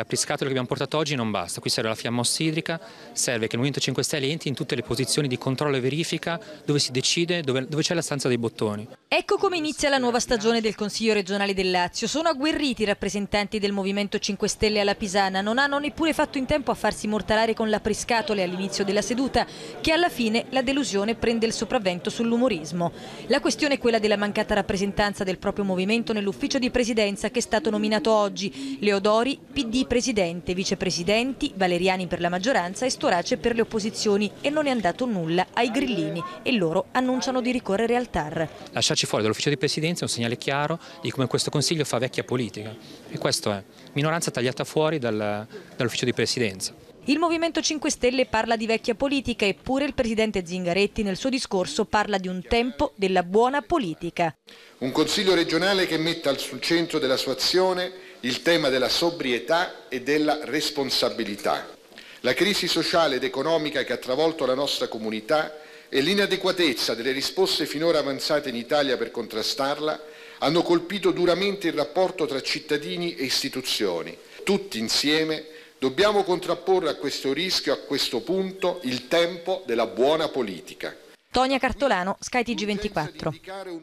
La priscatola che abbiamo portato oggi non basta, qui serve la fiamma ossidrica, serve che il Movimento 5 Stelle entri in tutte le posizioni di controllo e verifica dove si decide, dove, dove c'è la stanza dei bottoni. Ecco come inizia la nuova stagione del Consiglio regionale del Lazio. Sono agguerriti i rappresentanti del Movimento 5 Stelle alla Pisana, non hanno neppure fatto in tempo a farsi mortalare con la priscatole all'inizio della seduta, che alla fine la delusione prende il sopravvento sull'umorismo. La questione è quella della mancata rappresentanza del proprio movimento nell'ufficio di presidenza che è stato nominato oggi. Leodori, PD presidente, vicepresidenti, Valeriani per la maggioranza e Storace per le opposizioni e non è andato nulla ai grillini e loro annunciano di ricorrere al TAR. Lasciarci fuori dall'ufficio di presidenza è un segnale chiaro di come questo Consiglio fa vecchia politica e questo è, minoranza tagliata fuori dal, dall'ufficio di presidenza. Il Movimento 5 Stelle parla di vecchia politica eppure il presidente Zingaretti nel suo discorso parla di un tempo della buona politica. Un Consiglio regionale che metta sul centro della sua azione il tema della sobrietà e della responsabilità. La crisi sociale ed economica che ha travolto la nostra comunità e l'inadeguatezza delle risposte finora avanzate in Italia per contrastarla hanno colpito duramente il rapporto tra cittadini e istituzioni. Tutti insieme dobbiamo contrapporre a questo rischio, a questo punto, il tempo della buona politica. Tonia Cartolano, Sky TG24.